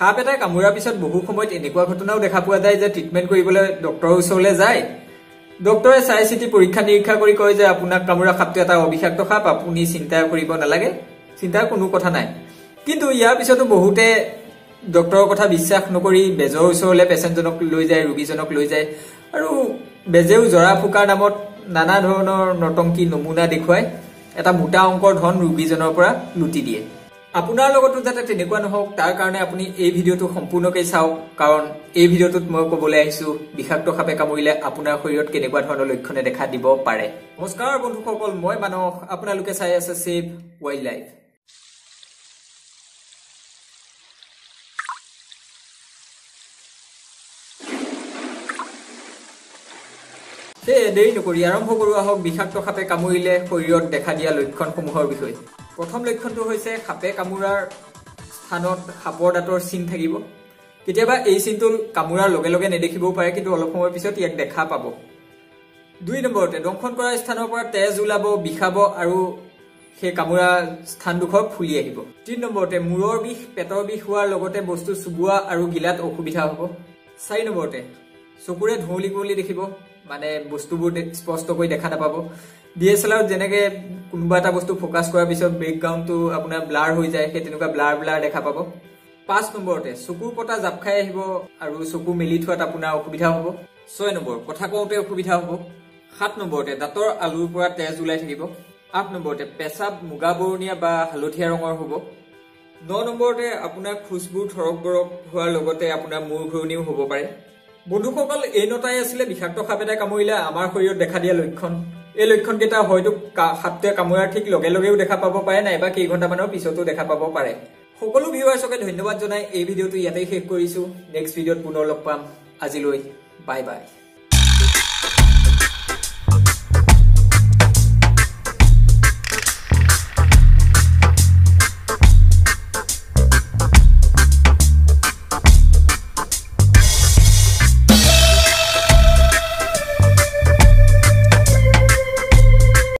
সাপ এটাই কামোৰাৰ পিছত বহু সময়ত এনেকুৱা ঘটনাও দেখা পোৱা যায় যে ট্ৰিটমেণ্ট কৰিবলৈ ডক্টৰৰ ওচৰলৈ যায়। ডক্টৰে চাই চিতি পৰীক্ষা নিৰীক্ষা কৰি কয় যে আপোনাক কামোৰা সাপটো এটা অবিষাক্ত সাপ আপুনি চিন্তা কৰিব নালাগে চিন্তাৰ কোনো কথা নাই। কিন্তু ইয়াৰ পিছতো বহুতে ডক্টৰৰ কথা বিশ্বাস নকৰি বেজৰ ওচৰলৈ পেচেণ্টজনক লৈ যায় ৰোগীজনক লৈ যায় আৰু বেজেও জৰা ফুকাৰ নামত নানা ধৰণৰ নটংকী নমুনা দেখুৱাই এটা মোটা অংকৰ ধন ৰোগীজনৰ পৰা লুটি দিয়ে। আপোনাৰ লগতো যাতে তেনেকুৱা নহওক তাৰ কাৰণে আপুনি এই ভিডিঅ'টো সম্পূৰ্ণকৈ চাওক কাৰণ এই ভিডিঅ'টোত মই ক'বলৈ আহিছো বিষাক্ত সাপে কামুৰিলে আপোনাৰ শৰীৰত কেনেকুৱা ধৰণৰ লক্ষণে দেখা দিব পাৰে। নমস্কাৰ বন্ধুসকল মই মানস আপোনালোকে চাই আছে ছেভ ৱাইল্ড লাইফ সেয়ে দেৰি নকৰি আৰম্ভ কৰোঁ আহক বিষাক্ত সাপে কামুৰিলে শৰীৰত দেখা দিয়া লক্ষণসমূহৰ বিষয়ে। প্ৰথম লক্ষণটো হৈছে সাপে কামোৰাৰ স্থানত সাপৰ দাঁতৰ চিন থাকিব। কেতিয়াবা এই চিনটো কামোৰাৰ লগে লগে নেদেখিবও পাৰে কিন্তু অলপ সময়ৰ পিছত ইয়াক দেখা পাব। দুই নম্বৰতে দংশন কৰা স্থানৰ পৰা তেজ ওলাব বিষাব আৰু সেই কামোৰা স্থানডোখৰ ফুলি আহিব। তিনি নম্বৰতে মূৰৰ বিষ পেটৰ বিষ হোৱাৰ লগতে বস্তু চুবোৱা আৰু গিলাত অসুবিধা হ'ব। চাৰি নম্বৰতে চকুৰে ধুঁৱলি কুঁৱলি দেখিব মানে বস্তুবোৰ স্পষ্টকৈ দেখা নাপাব। ডি এছ এল আৰত যেনেকে কোনোবা এটা বস্তু ফ'কাছ কৰাৰ পিছত বেকগ্ৰাউণ্ডটো আপোনাৰ ব্লাৰ হৈ যায় সেই তেনেকুৱা ব্লাৰ ব্লাৰ দেখা পাব। পাঁচ নম্বৰতে চকুৰ পতা জাপ খাই আহিব আৰু চকু মেলি থোৱাত আপোনাৰ অসুবিধা হ'ব। ছয় নম্বৰ কথা কওঁতে অসুবিধা হ'ব। সাত নম্বৰতে দাঁতৰ আলুৰ পৰা তেজ ওলাই থাকিব। আঠ নম্বৰতে পেচাব মুগা বৰণীয়া বা হালধীয়া ৰঙৰ হ'ব। ন নম্বৰতে আপোনাৰ খোজবোৰ থৰক বৰক হোৱাৰ লগতে আপোনাৰ মূৰ ঘূৰণিও হ'ব পাৰে। বন্ধুসকল এই নটাই আছিলে বিষাক্ত সাপ এটাই কামুৰিলে আমাৰ শৰীৰত দেখা দিয়া লক্ষণ। এই লক্ষণকেইটা হয়তো সাপটোৱে কামোৰাৰ ঠিক লগে লগেও দেখা পাব পাৰে নাইবা কেইঘণ্টামানৰ পিছতো দেখা পাব পাৰে। সকলো ভিউৱাৰ্চকে ধন্যবাদ জনাই এই ভিডিঅ'টো ইয়াতেই শেষ কৰিছো। নেক্সট ভিডিঅ'ত পুনৰ লগ পাম। আজিলৈ বাই বাই